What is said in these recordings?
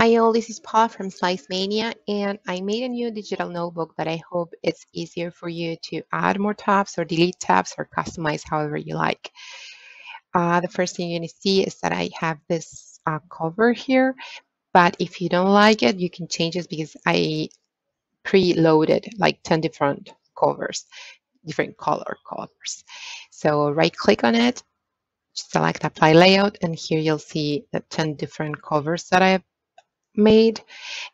Hi all, this is Paula from SlidesMania and I made a new digital notebook that I hope it's easier for you to add more tabs or delete tabs or customize however you like. Uh, the first thing you're going to see is that I have this uh, cover here, but if you don't like it, you can change it because I pre-loaded like 10 different covers, different color covers. So right click on it, select apply layout, and here you'll see the 10 different covers that I have made.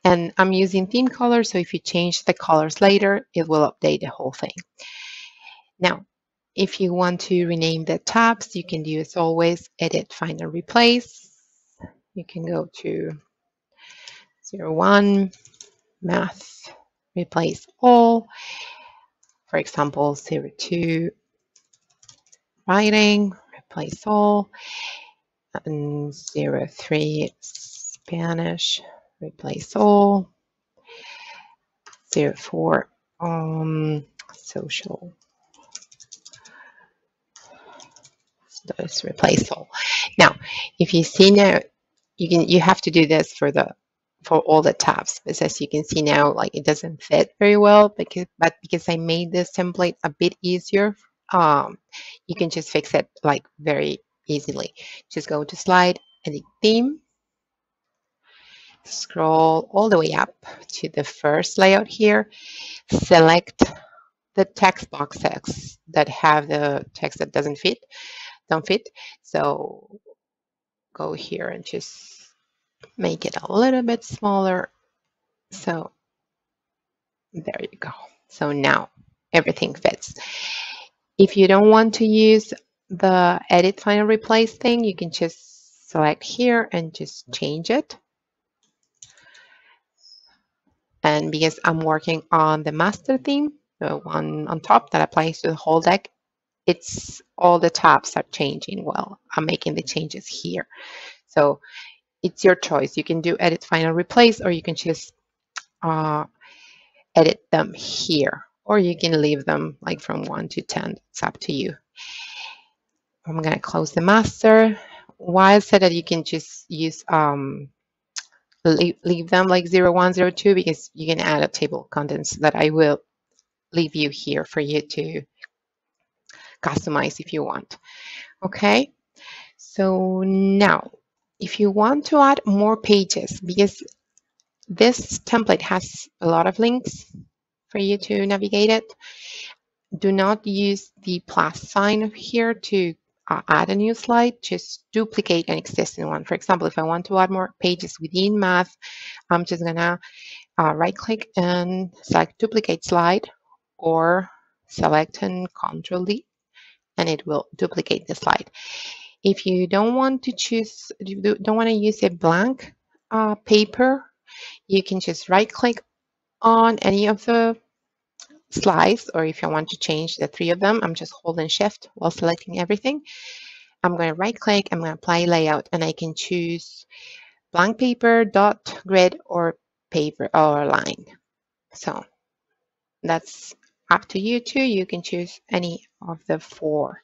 And I'm using theme colors, so if you change the colors later, it will update the whole thing. Now, if you want to rename the tabs, you can do as always, edit, find, and replace. You can go to 01, math, replace all. For example, 02, writing, replace all. And 03, Spanish, replace all. Therefore, um, social. Let's replace all. Now, if you see now, you can you have to do this for the for all the tabs. But as you can see now, like it doesn't fit very well because but because I made this template a bit easier, um, you can just fix it like very easily. Just go to slide, edit theme, scroll all the way up to the first layout here, select the text boxes that have the text that doesn't fit, don't fit. So go here and just make it a little bit smaller. So there you go. So now everything fits. If you don't want to use the edit final replace thing, you can just select here and just change it. And because I'm working on the master theme, the one on top that applies to the whole deck, it's all the tabs are changing while I'm making the changes here. So it's your choice. You can do edit, final, replace, or you can just uh, edit them here, or you can leave them like from one to 10. It's up to you. I'm going to close the master. While I said that you can just use um, leave, leave them like 01, 02 because you can add a table contents that I will leave you here for you to customize if you want. Okay, so now if you want to add more pages, because this template has a lot of links for you to navigate it, do not use the plus sign here to uh, add a new slide, just duplicate an existing one. For example, if I want to add more pages within math, I'm just gonna uh, right click and select duplicate slide or select and control D and it will duplicate the slide. If you don't want to choose, don't want to use a blank uh, paper, you can just right click on any of the slides, or if I want to change the three of them, I'm just holding shift while selecting everything. I'm going to right click, I'm going to apply layout, and I can choose blank paper, dot, grid, or paper or line. So that's up to you too. You can choose any of the four.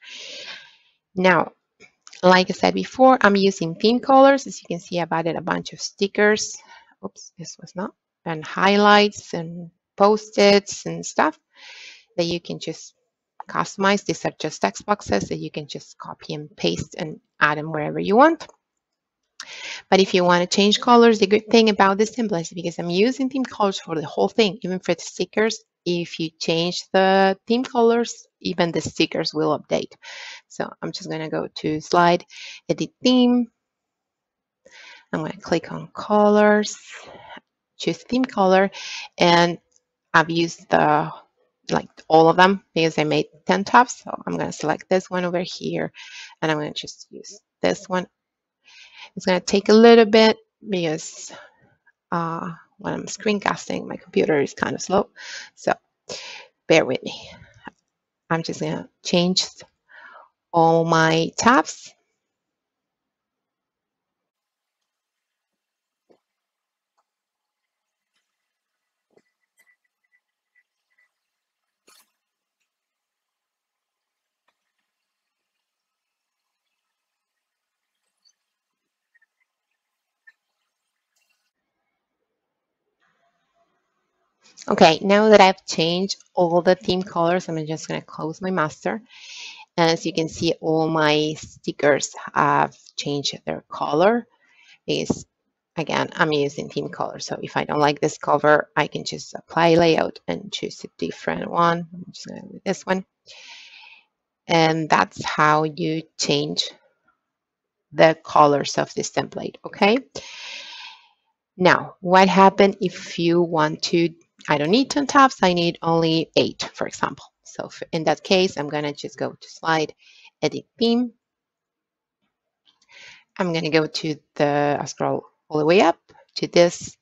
Now, like I said before, I'm using theme colors. As you can see, I've added a bunch of stickers. Oops, this was not. And highlights and post-its and stuff that you can just customize. These are just text boxes that you can just copy and paste and add them wherever you want. But if you want to change colors, the good thing about this template is because I'm using theme colors for the whole thing, even for the stickers, if you change the theme colors, even the stickers will update. So I'm just going to go to slide, edit theme. I'm going to click on colors, choose theme color, and I've used the like all of them because I made 10 tabs. So I'm going to select this one over here and I'm going to just use this one. It's going to take a little bit because uh, when I'm screencasting, my computer is kind of slow. So bear with me. I'm just going to change all my tabs Okay, now that I've changed all the theme colors, I'm just going to close my master. And as you can see, all my stickers have changed their color. Is again, I'm using theme color. So if I don't like this cover, I can just apply layout and choose a different one. I'm just going to do this one. And that's how you change the colors of this template, okay? Now, what happens if you want to, I don't need 10 tabs, I need only eight, for example. So in that case, I'm gonna just go to slide, edit theme. I'm gonna go to the, I scroll all the way up to this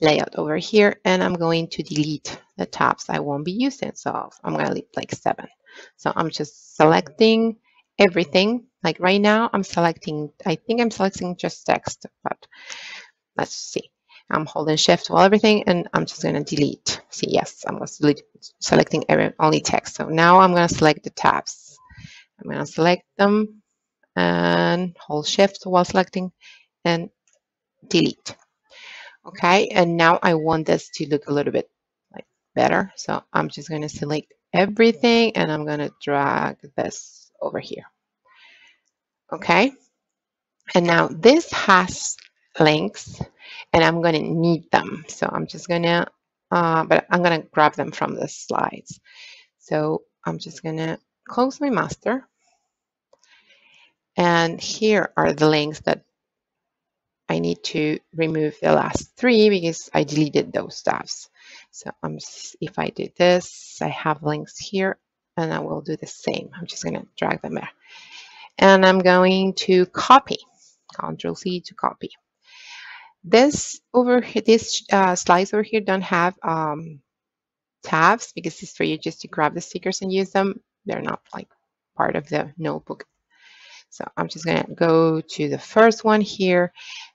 layout over here, and I'm going to delete the tabs I won't be using. So I'm gonna leave like seven. So I'm just selecting everything. Like right now, I'm selecting, I think I'm selecting just text, but let's see. I'm holding shift while everything and I'm just going to delete. See, yes, I'm selecting every, only text. So now I'm going to select the tabs. I'm going to select them and hold shift while selecting and delete. Okay, and now I want this to look a little bit like better. So I'm just going to select everything and I'm going to drag this over here. Okay, and now this has links and I'm going to need them. So I'm just going to, uh, but I'm going to grab them from the slides. So I'm just going to close my master. And here are the links that I need to remove the last three because I deleted those stuffs. So I'm, if I do this, I have links here and I will do the same. I'm just going to drag them there. And I'm going to copy, Control C to copy. This over here, these uh, slides over here don't have um, tabs because it's for you just to grab the stickers and use them. They're not like part of the notebook. So I'm just to go to the first one here.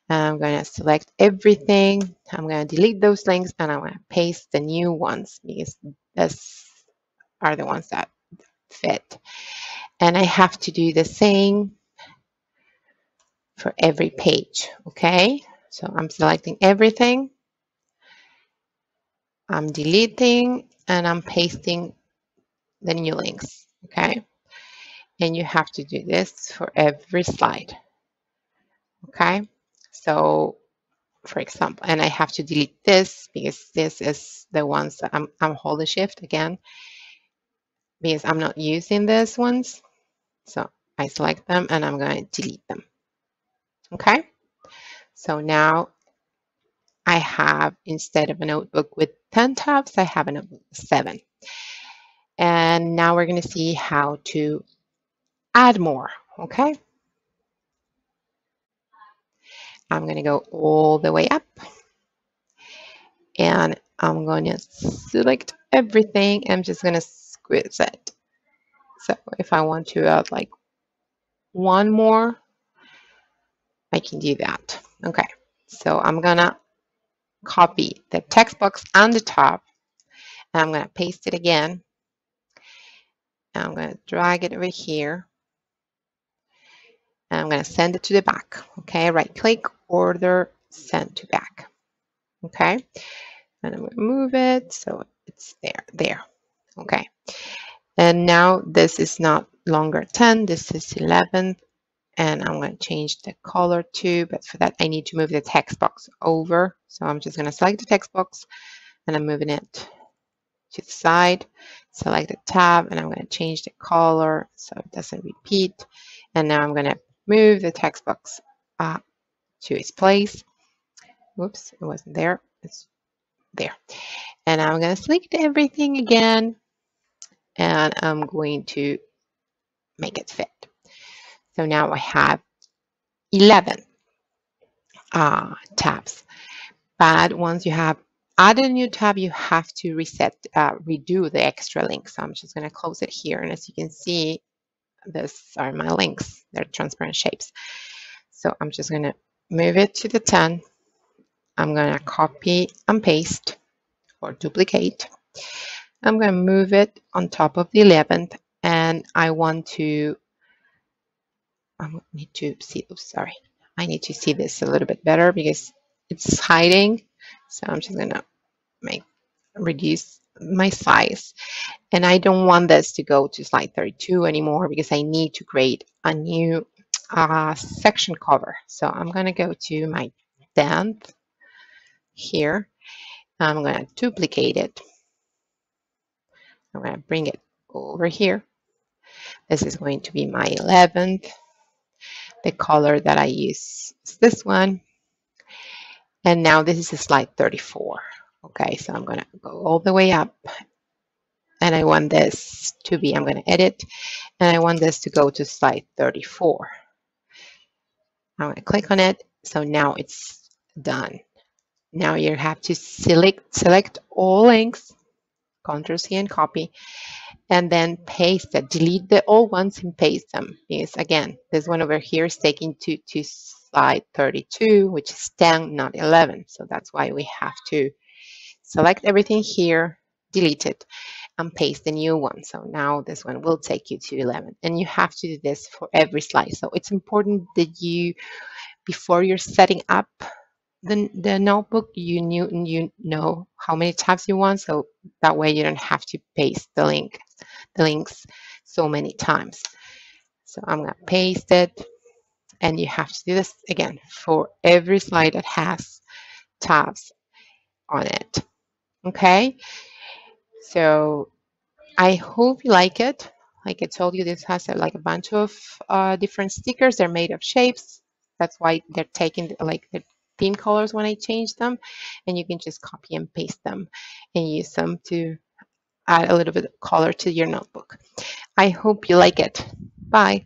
And I'm to select everything. I'm to delete those links and I'm to paste the new ones because these are the ones that fit. And I have to do the same for every page, okay? So I'm selecting everything. I'm deleting and I'm pasting the new links, okay? And you have to do this for every slide, okay? So for example, and I have to delete this because this is the ones that I'm, I'm holding shift again because I'm not using these ones. So I select them and I'm going to delete them. Okay. So now I have, instead of a notebook with 10 tabs, I have a notebook with seven. And now we're going to see how to add more, okay? I'm going to go all the way up and I'm going to select everything. I'm just going to squeeze it. So if I want to add like one more, I can do that. Okay, so I'm gonna copy the text box on the top and I'm gonna paste it again. And I'm gonna drag it over here. And I'm gonna send it to the back. Okay, right click, order, send to back. Okay, and I'm gonna move it so it's there, there. Okay, and now this is not longer 10, this is 11 and I'm going to change the color too, but for that I need to move the text box over. So I'm just going to select the text box and I'm moving it to the side, select the tab, and I'm going to change the color so it doesn't repeat. And now I'm going to move the text box to its place. Whoops, it wasn't there. It's there. And I'm going to select everything again, and I'm going to make it fit. So now I have 11 uh, tabs. But once you have added a new tab, you have to reset, uh, redo the extra link. So I'm just going to close it here. And as you can see, these are my links. They're transparent shapes. So I'm just going to move it to the 10. I'm going to copy and paste or duplicate. I'm going to move it on top of the 11th and I want to I need to see, oh, sorry. I need to see this a little bit better because it's hiding. So I'm just gonna make reduce my size. And I don't want this to go to slide 32 anymore because I need to create a new uh, section cover. So I'm going to go to my 10th here. I'm to duplicate it. I'm to bring it over here. This is going to be my 11th. The color that I use is this one. And now this is slide 34. Okay, so I'm to go all the way up. And I want this to be, I'm to edit, and I want this to go to slide 34. I'm to click on it. So now it's done. Now you have to select, select all links, Control C and copy, and then paste it. Delete the old ones and paste them. Because again, this one over here is taking to, to slide 32, which is 10, not 11. So that's why we have to select everything here, delete it, and paste the new one. So now this one will take you to 11. And you have to do this for every slide. So it's important that you, before you're setting up the, the notebook, you knew you know how many tabs you want. So that way you don't have to paste the link, the links so many times. So I'm gonna paste it and you have to do this again for every slide that has tabs on it. Okay, so I hope you like it. Like I told you, this has a, like a bunch of uh, different stickers. They're made of shapes. That's why they're taking like the theme colors when I change them. And you can just copy and paste them and use them to add a little bit of color to your notebook. I hope you like it. Bye.